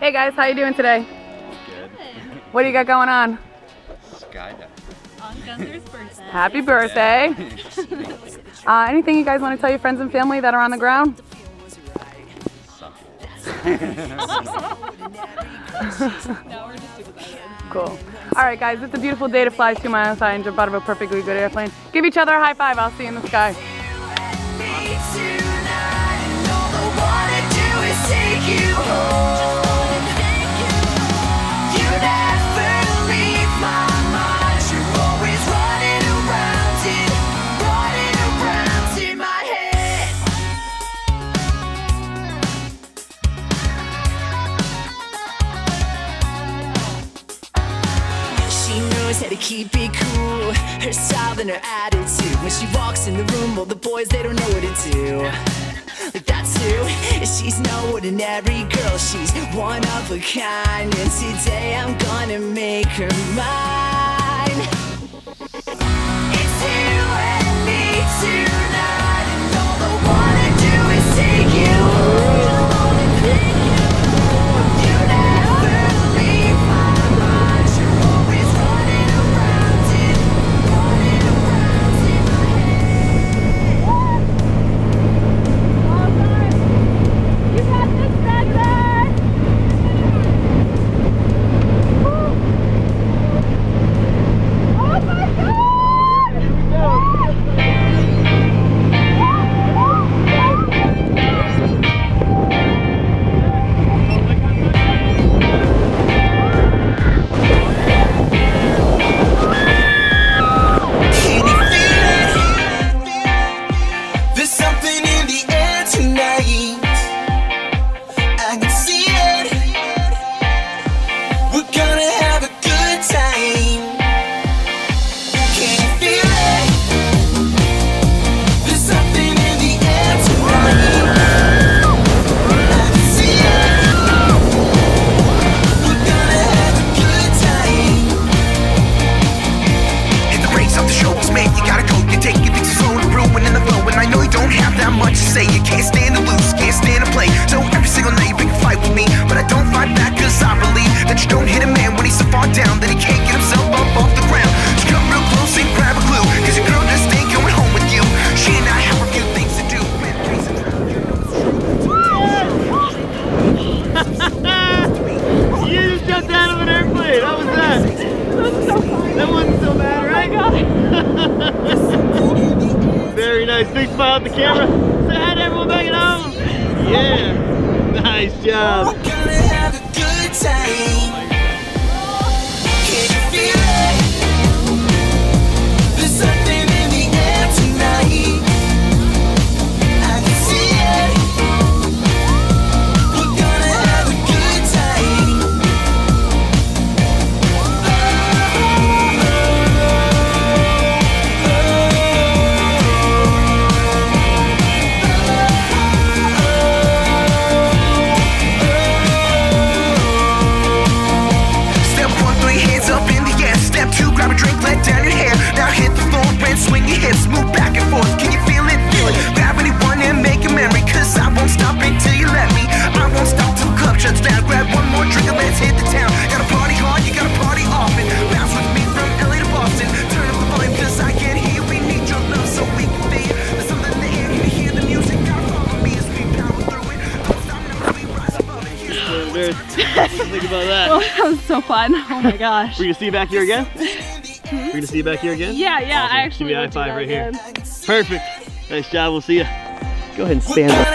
Hey guys, how you doing today? Good. What do you got going on? Skydiving. On Gunther's birthday. Happy birthday. Uh, anything you guys want to tell your friends and family that are on the ground? Now we're just excited. Cool. All right, guys, it's a beautiful day to fly two miles high and jump out of a perfectly good airplane. Give each other a high five. I'll see you in the sky. She to keep it cool. Her style and her attitude. When she walks in the room, all the boys they don't know what to do. Like that's who she's no ordinary girl. She's one of a kind, and today I'm gonna make her mine. Say. You can't stand to lose, can't stand to play. So every single night you pick a fight with me. But I don't fight back cause I believe that you don't hit a man when he's so far down that he can't get himself up off the ground. So come real close and grab a clue. Cause your girl just ain't going home with you. She and I have a few things to do. You just jumped out of an airplane. How was that? That wasn't so bad, right? Oh Very nice. Big smile at the camera. Say hi to everyone back at home. Yeah. Nice job. Shuts down. Grab one more drink and let's hit the town. Gotta party hard, you gotta party often. Bounce with me from LA to Boston. Turn up the volume cause I can't hear. We need your love so we can feel. There's something in the air, can you hear the music? Gotta follow me as we power through it. Don't stop now we rise above it. Here's Planet Earth. What do you think about that? Oh, that was so fun. Oh my gosh. We're gonna see you back here again? Hmm? We're gonna see you back here again? Yeah, yeah, Awesome. I actually Give me a high would five that right here. Perfect. Nice job. We'll see you. Go ahead and We're stand up.